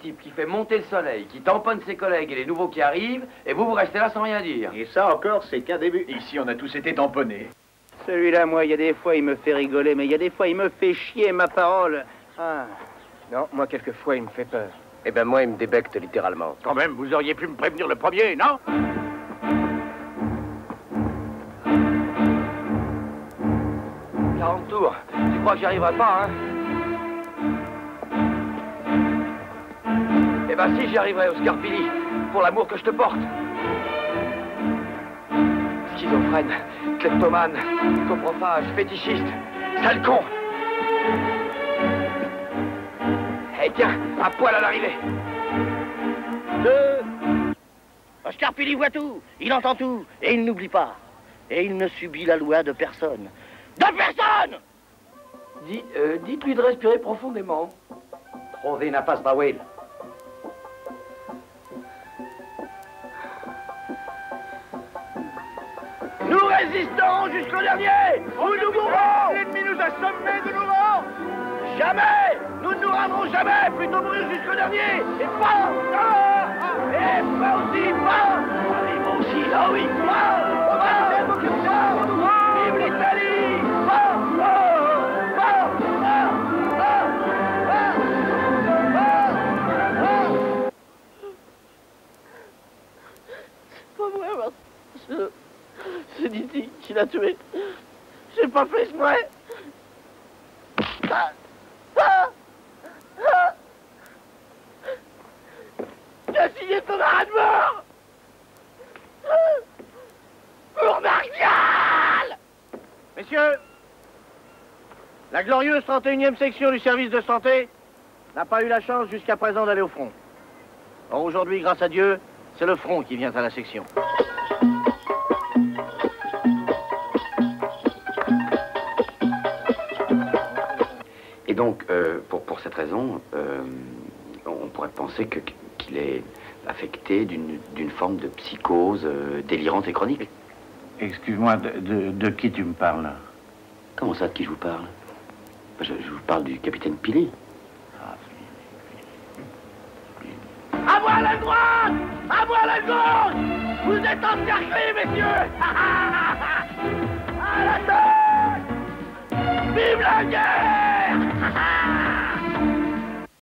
type qui fait monter le soleil, qui tamponne ses collègues et les nouveaux qui arrivent, et vous, vous restez là sans rien dire. Et ça encore, c'est qu'un début. Ici, on a tous été tamponnés. Celui-là, moi, il y a des fois, il me fait rigoler, mais il y a des fois, il me fait chier, ma parole. Ah. Non, moi, quelquefois, il me fait peur. Eh ben, moi, il me débecte littéralement. Quand même, vous auriez pu me prévenir le premier, non? 40 tours. Tu crois que j'y arriverai pas, hein? Eh ben si, j'y arriverai, Oscar Billy, pour l'amour que je te porte. Schizophrène, kleptomane, coprophage, fétichiste, sale con Eh tiens, à poil à l'arrivée Deux. Oscar Pili voit tout, il entend tout, et il n'oublie pas. Et il ne subit la loi de personne. De personne Dis, euh, Dites-lui de respirer profondément. Trouvé n'a pas Nous résistons jusqu'au dernier Ou nous mourrons L'ennemi nous a sommés de nouveau Jamais Nous ne nous rendrons jamais Plutôt mourir jusqu'au dernier Et pas ah, Et pas aussi Pas moi aussi, ah oui Pas Vive l'Italie Pas. C'est Didi qui l'a tué. J'ai pas fait exprès. Ah Ah Ah J'ai signé ton arrêt de mort Pour Martial Messieurs, la glorieuse 31e section du service de santé n'a pas eu la chance jusqu'à présent d'aller au front. Or aujourd'hui, grâce à Dieu, c'est le front qui vient à la section. Et donc, euh, pour, pour cette raison, euh, on pourrait penser que- qu'il est affecté d'une d'une forme de psychose euh, délirante et chronique. Excuse-moi, de, de- de qui tu me parles Comment ça, de qui je vous parle? Je, je vous parle du capitaine Pilé. À moi la droite! À moi la gauche! Vous êtes encerclés, messieurs! À la tête! Vive la guerre